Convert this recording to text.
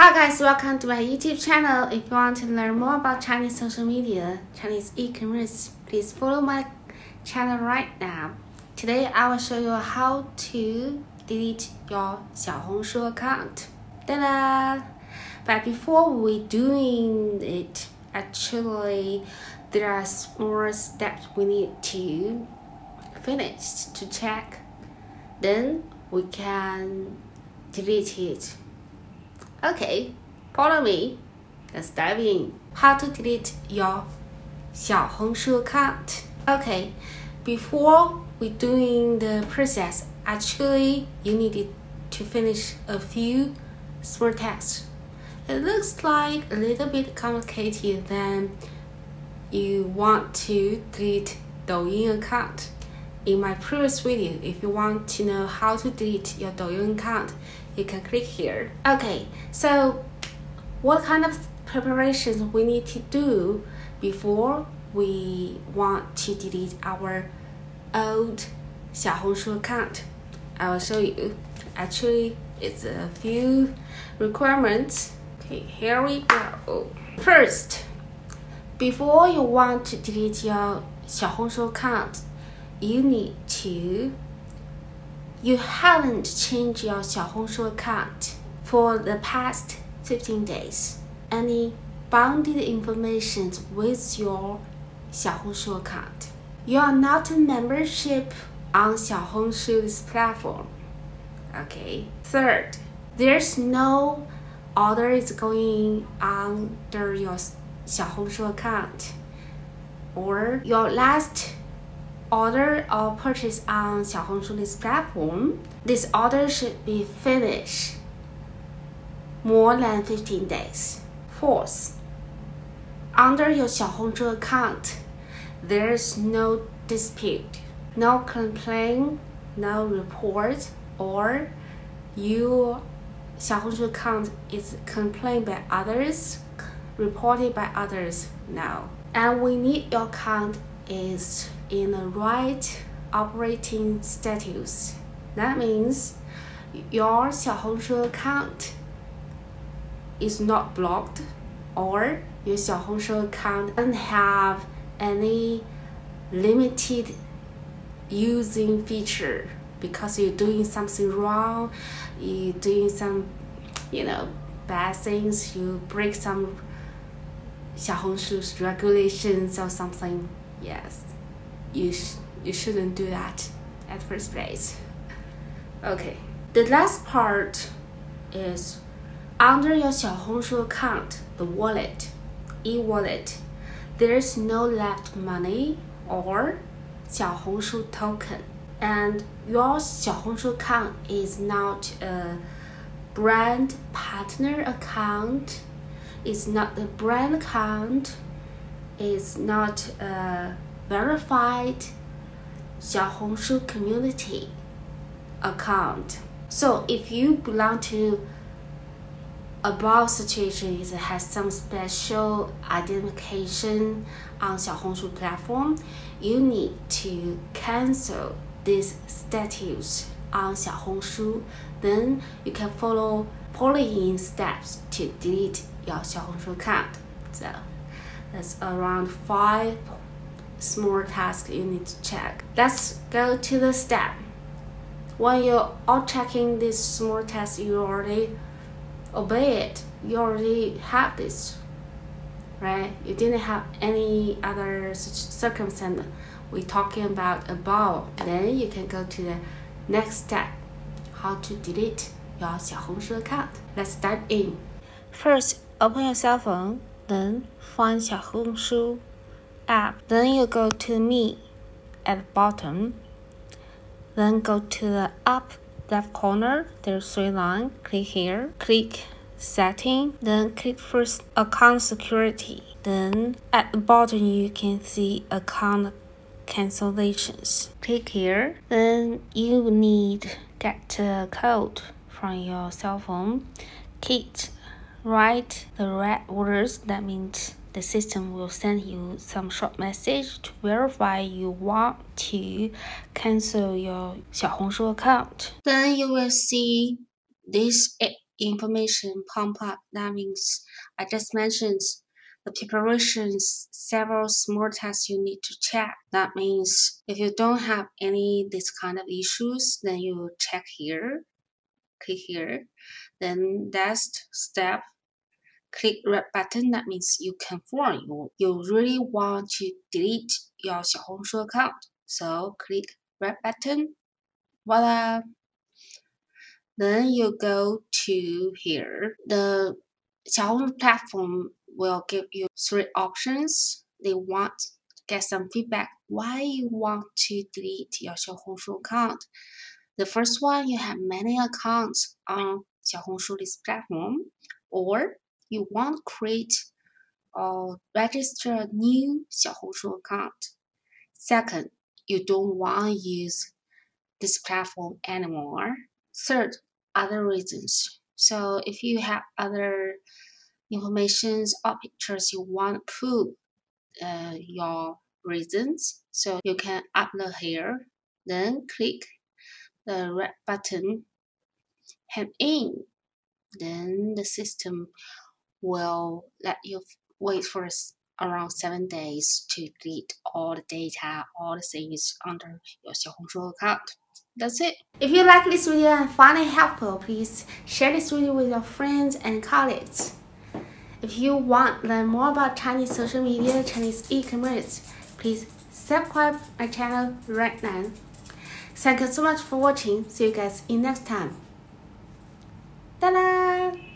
Hi guys, welcome to my YouTube channel. If you want to learn more about Chinese social media, Chinese e-commerce, please follow my channel right now. Today I will show you how to delete your Xiaohongshu account. Ta-da! But before we doing it, actually there are more steps we need to finish to check. Then we can delete it Okay, follow me. Let's dive in. How to delete your Xiaohongshu account. Okay, before we doing the process, actually you needed to finish a few small tasks. It looks like a little bit complicated than you want to delete Douyin account. In my previous video, if you want to know how to delete your Douyin account, you can click here. Okay, so what kind of preparations we need to do before we want to delete our old Xiaohongshu account? I will show you. Actually, it's a few requirements. Okay, here we go. First, before you want to delete your Xiaohongshu account, you need to you haven't changed your Xiaohongshu account for the past 15 days. Any bounded information with your Xiaohongshu account. You are not a membership on Xiaohongshu's platform. Okay. Third, there's no order is going under your Xiaohongshu account or your last order or purchase on Xiaohongshu's platform, this order should be finished more than 15 days. Fourth, under your Xiaohongshu account, there's no dispute, no complaint, no report, or your Xiaohongshu account is complained by others, reported by others now. And we need your account is in the right operating status. That means your Xiaohongshu account is not blocked or your Xiaohongshu account doesn't have any limited using feature because you're doing something wrong, you're doing some, you know, bad things, you break some Xiaohongshu's regulations or something. Yes you, sh you shouldn't do that at first place. Okay, the last part is under your Xiaohongshu account, the wallet, e-wallet, there's no left money or Xiaohongshu token. And your Xiaohongshu account is not a brand partner account. It's not a brand account. It's not a verified Xiaohongshu community account. So if you belong to a above situation it has some special identification on Xiaohongshu platform, you need to cancel this status on Xiaohongshu. Then you can follow following steps to delete your Xiaohongshu account. So that's around five small tasks you need to check. Let's go to the step. When you're all checking this small task, you already obey it. You already have this, right? You didn't have any other circumstance we're talking about above. Then you can go to the next step, how to delete your Xiaohongshu account. Let's dive in. First, open your cell phone, then find Xiaohongshu app. Then you go to me at the bottom. Then go to the up left corner. There's three lines. Click here. Click setting. Then click first account security. Then at the bottom you can see account cancellations. Click here. Then you need get a code from your cell phone. Click write the right words. That means the system will send you some short message to verify you want to cancel your Xiaohongshu account. Then you will see this information pop up. That means I just mentioned the preparations, several small tasks you need to check. That means if you don't have any this kind of issues, then you check here, click here. Then next step, click red button. That means you confirm you, you really want to delete your Xiaohongshu account. So click red button. Voila! Then you go to here. The Xiaohongshu platform will give you three options. They want to get some feedback why you want to delete your Xiaohongshu account. The first one, you have many accounts on Xiaohongshu this platform, or you want to create or register a new Xiaohongshu account. Second, you don't want to use this platform anymore. Third, other reasons. So if you have other informations or pictures you want to put uh, your reasons, so you can upload here. Then click the red button, hand in. Then the system will let you wait for around seven days to delete all the data, all the things under your Xiaohongshu account. That's it. If you like this video and find it helpful, please share this video with your friends and colleagues. If you want to learn more about Chinese social media, Chinese e-commerce, please subscribe my channel right now. Thank you so much for watching. See you guys in next time. Ta-da!